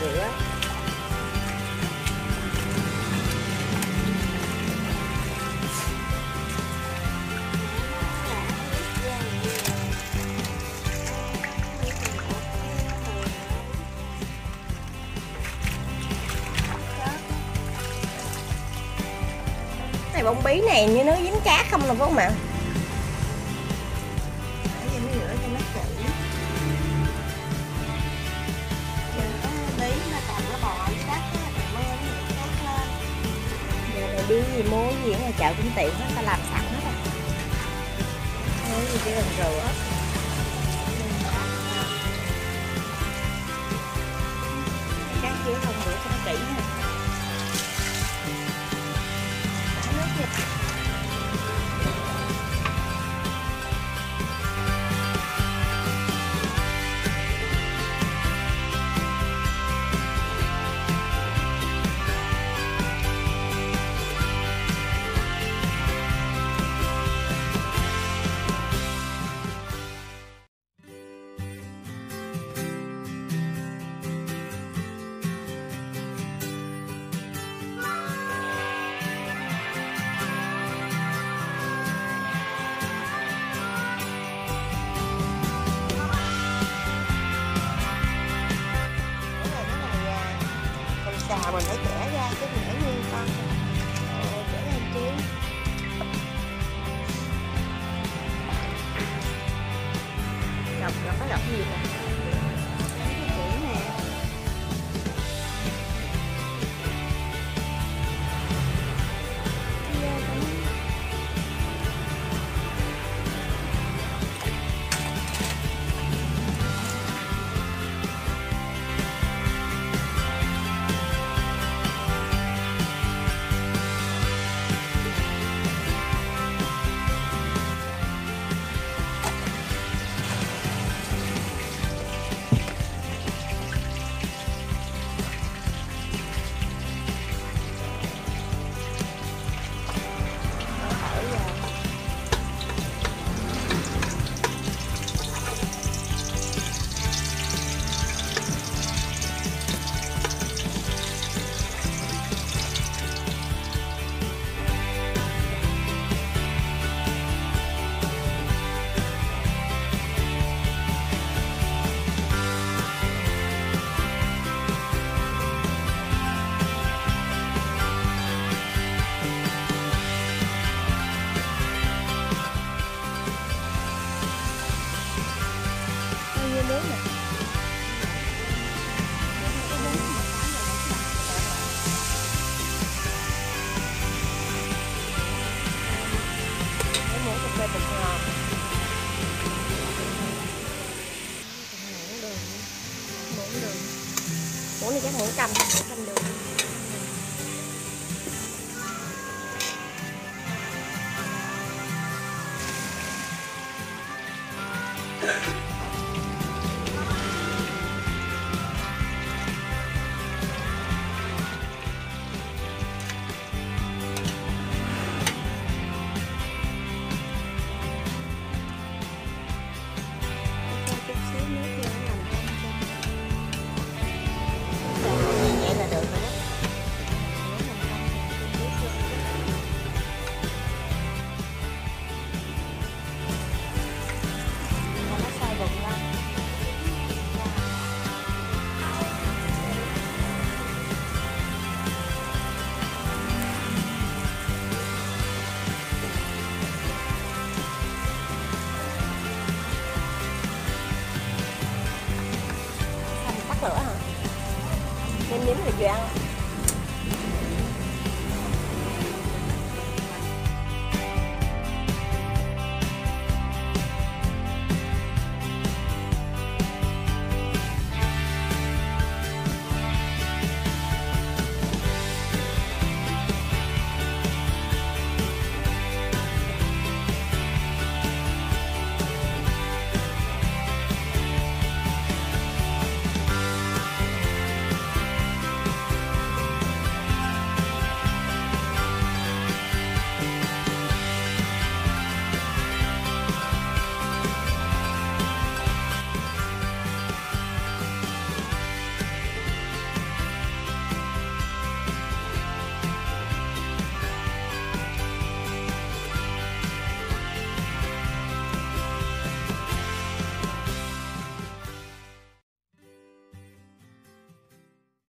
bây giờ bông bí này như nó dính cá không là phải không ạ? Bí gì mua gì ở ngoài chợ cũng tiện hết ta làm sẵn hết rồi. Mua gì chỉ cần rửa mình phải chẻ ra chứ mình để nguyên con. Ờ, chẻ lên chi? Đọc là có đọc gì nè muỗng này chắc muỗng cầm muỗng canh được. cái thời gian